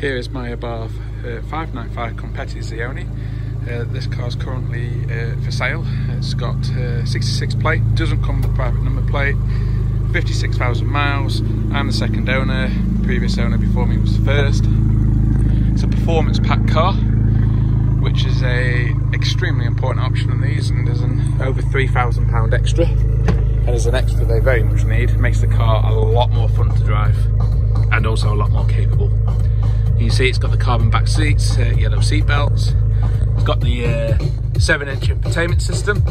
Here is my Abarth uh, 595 Competizione. Uh, this car is currently uh, for sale. It's got uh, 66 plate, doesn't come with a private number plate, 56,000 miles. I'm the second owner, previous owner before me was the first. It's a performance pack car, which is a extremely important option on these, and there's an over 3,000 pound extra. And as an extra they very much need. It makes the car a lot more fun to drive and also a lot more capable. You see it's got the carbon back seats, uh, yellow seat belts. It's got the uh, 7 inch infotainment system.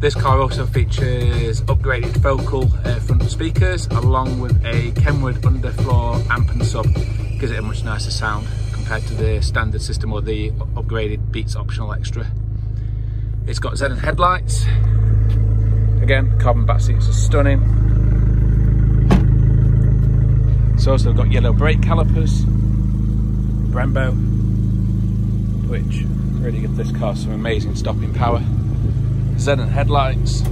This car also features upgraded Focal uh, front speakers along with a Kenwood underfloor amp and sub. Gives it a much nicer sound compared to the standard system or the upgraded Beats optional extra. It's got Xenon headlights. Again, carbon back seats are stunning. It's also got yellow brake calipers, Brembo, which really gives this car some amazing stopping power. Xenon headlights.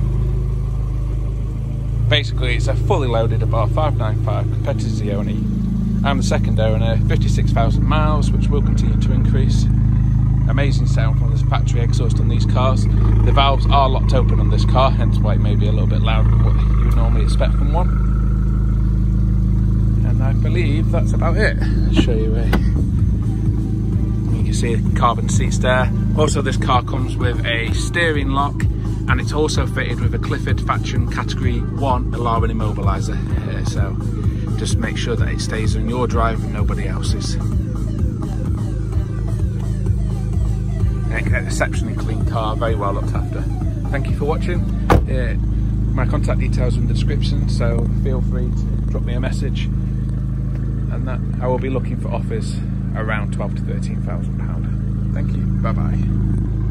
Basically, it's a fully loaded Abarth 595 Competizione. I'm the second owner, 56,000 miles, which will continue to increase. Amazing sound from this factory exhaust on these cars. The valves are locked open on this car, hence why it may be a little bit louder than what you would normally expect from one. And I believe that's about it. I'll show you see carbon seats there. Also, this car comes with a steering lock and it's also fitted with a Clifford Thatcham Category 1 alarm and immobiliser. So just make sure that it stays on your drive and nobody else's. An exceptionally clean car, very well looked after. Thank you for watching. Uh, my contact details are in the description, so feel free to drop me a message. And that I will be looking for offers around 12 to 13,000 pound. Thank you. Bye bye.